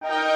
you